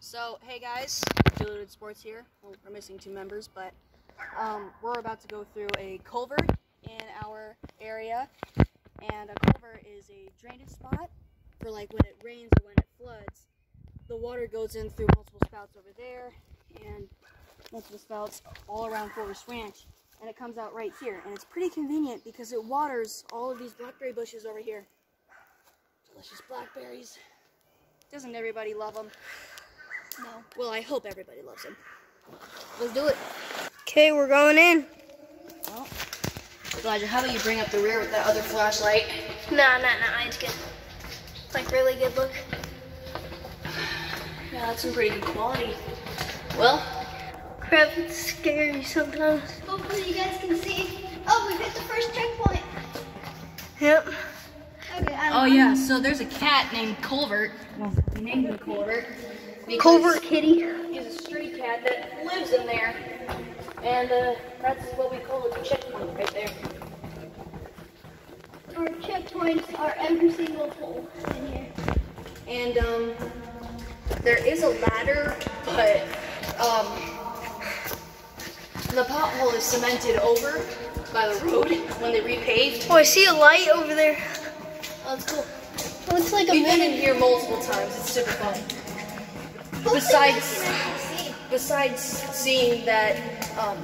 So, hey guys, Deluted Sports here. Well, we're missing two members, but um, we're about to go through a culvert in our area. And a culvert is a drainage spot for like when it rains or when it floods. The water goes in through multiple spouts over there and multiple spouts all around Forest Ranch. And it comes out right here. And it's pretty convenient because it waters all of these blackberry bushes over here. Delicious blackberries. Doesn't everybody love them? No. Well, I hope everybody loves him. Let's do it. Okay, we're going in. Well, Elijah, how about you bring up the rear with that other flashlight? Nah, nah, nah, it's good. Like really good look. Yeah, that's some pretty good quality. Well, Crap, it's scary sometimes. Hopefully you guys can see. Oh, we hit the first checkpoint. Yep. Okay, I oh yeah, so there's a cat named Culvert. Well, we named him Culvert. Because Culvert Kitty. He's a street cat that lives in there. And uh, that's what we call a checkpoint right there. Our checkpoints are every single hole in here. And um, there is a ladder, but um, the pothole is cemented over by the road when they repaved. Oh, I see a light over there. Oh, that's cool. Looks like a We've been in here multiple times. It's super fun. Besides, besides seeing that um,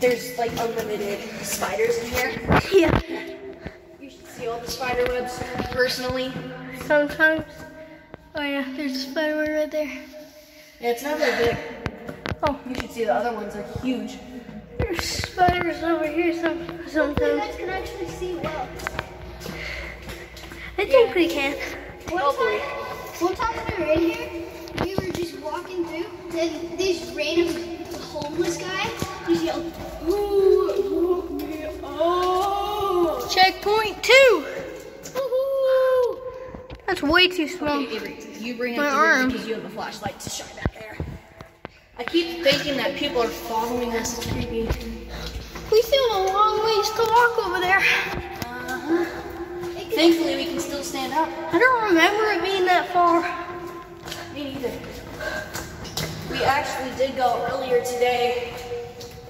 there's like unlimited spiders in here, Yeah. you should see all the spider webs personally. Sometimes. Oh yeah, there's a spider web right there. Yeah, it's not very big. Oh, You should see the other ones are huge. there's spiders over here some, You guys can actually see well. I think we can. One Hopefully. time, one time when we were in here, we were just walking through, then this random homeless guy just yelled, "Ooh, look me up!" Checkpoint two. That's way too small. Okay, Avery, you bring My up the arm. because you have a flashlight to shine there. I keep thinking that people are following us. It's creepy. We still have a long ways to walk over there. Uh-huh. Thankfully, we can still stand up. I don't remember it being that far. Me neither. We actually did go earlier today,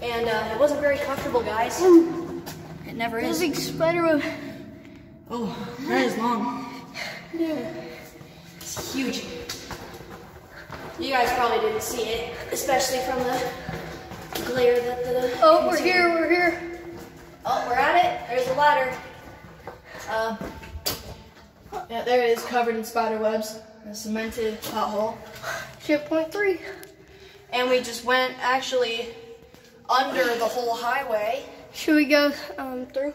and uh, it wasn't very comfortable, guys. It never There's is. a big spider web. Oh, that is long. Yeah. It's huge. You guys probably didn't see it, especially from the glare that the. Oh, we're here, we're here. Oh, we're at it. There's a ladder. Uh, yeah, there it is, covered in spider webs. A cemented pothole. Checkpoint three. And we just went actually under the whole highway. Should we go um through?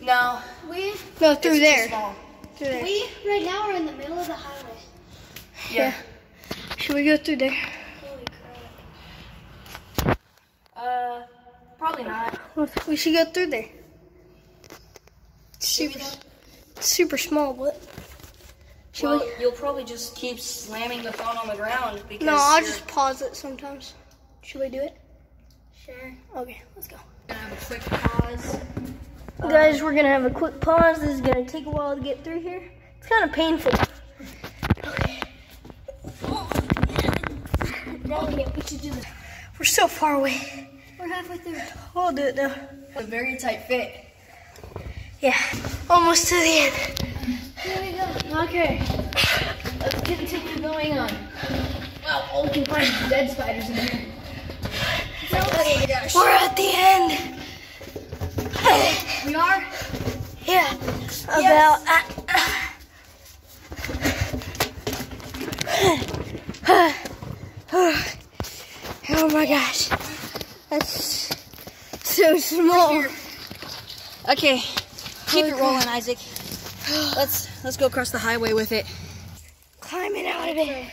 No, We, No, through it's too there. small. Through there. we right now are in the middle of the highway. Yeah. Should we go through there? Holy crap! Uh, probably not. We should go through there. Super, super small, but. Should Well, we? you'll probably just keep slamming the phone on the ground because No, I'll just pause it sometimes. Should we do it? Sure. Okay, let's go. gonna have a quick pause. Guys, we're gonna have a quick pause. This is gonna take a while to get through here. It's kind of painful. Okay. Okay, we should do this. We're so far away. We're halfway through. I'll do it now. A very tight fit. Yeah, almost to the end. Here we go. Okay, let's continue going on. Wow, all we can find dead spiders in here. Okay, gosh. We're at the end. We are? Yeah, about. Uh, oh my gosh, that's so small. Okay, keep it rolling, Isaac. Let's let's go across the highway with it. Climbing out of it.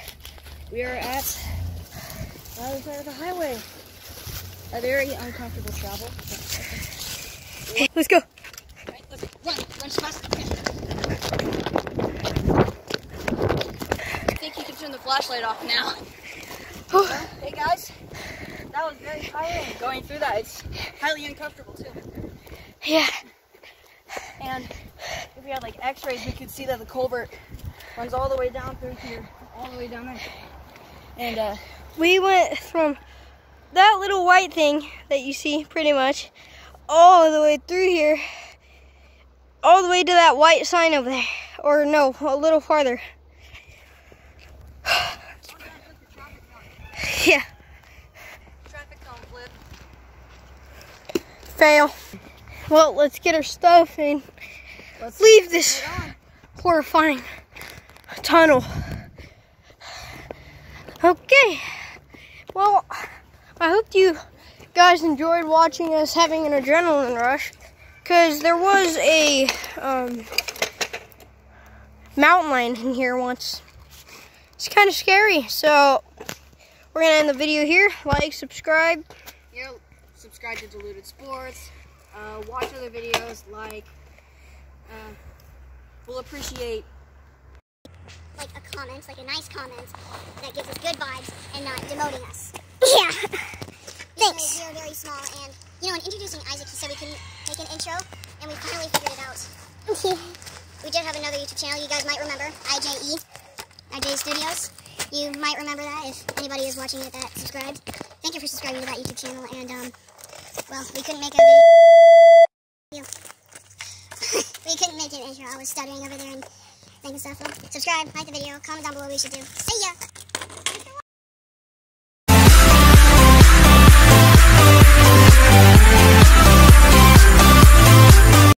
We are at the other side of the highway. A very uncomfortable travel. Let's go. Right, look, run, run as fast as you can. I think you can turn the flashlight off now. Oh. hey guys, that was very tiring going through that. It's highly uncomfortable too. Yeah. And we had like x-rays, we could see that the culvert runs all the way down through here, all the way down there. And uh, We went from that little white thing that you see pretty much all the way through here, all the way to that white sign over there. Or no, a little farther. Yeah, traffic cone flip. fail. Well, let's get our stuff and Let's leave this horrifying tunnel. Okay. Well, I hope you guys enjoyed watching us having an adrenaline rush because there was a um, mountain lion in here once. It's kind of scary. So we're going to end the video here. Like, subscribe. Yeah, subscribe to Deluted Sports. Uh, watch other videos. Like. Uh, we'll appreciate like a comment, like a nice comment that gives us good vibes and not demoting us. Yeah. Thanks. We are very small, and you know, in introducing Isaac, he said we couldn't make an intro, and we finally figured it out. we did have another YouTube channel. You guys might remember IJE, IJE Studios. You might remember that if anybody is watching it that subscribed. Thank you for subscribing to that YouTube channel, and um, well, we couldn't make a video. We couldn't make an intro. I was stuttering over there and thinking stuff. Well, subscribe, like the video, comment down below what we should do. See ya!